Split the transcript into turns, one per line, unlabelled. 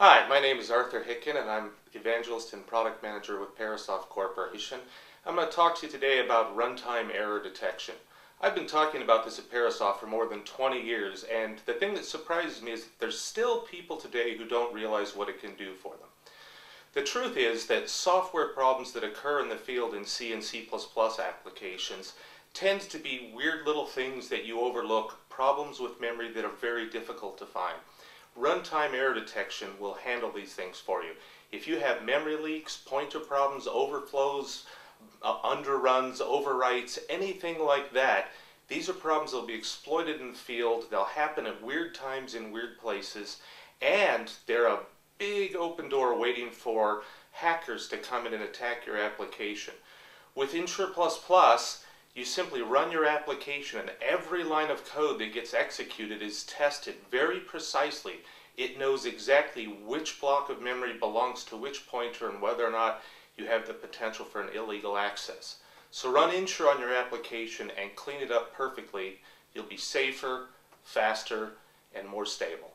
Hi, my name is Arthur Hicken and I'm Evangelist and Product Manager with Parasoft Corporation. I'm going to talk to you today about runtime error detection. I've been talking about this at Parasoft for more than 20 years and the thing that surprises me is that there's still people today who don't realize what it can do for them. The truth is that software problems that occur in the field in C and C++ applications tend to be weird little things that you overlook, problems with memory that are very difficult to find. Runtime error detection will handle these things for you. If you have memory leaks, pointer problems, overflows, uh, underruns, overwrites, anything like that, these are problems that will be exploited in the field. They'll happen at weird times in weird places, and they're a big open door waiting for hackers to come in and attack your application. With Insure++, you simply run your application and every line of code that gets executed is tested very precisely. It knows exactly which block of memory belongs to which pointer and whether or not you have the potential for an illegal access. So run Insure on your application and clean it up perfectly. You'll be safer, faster, and more stable.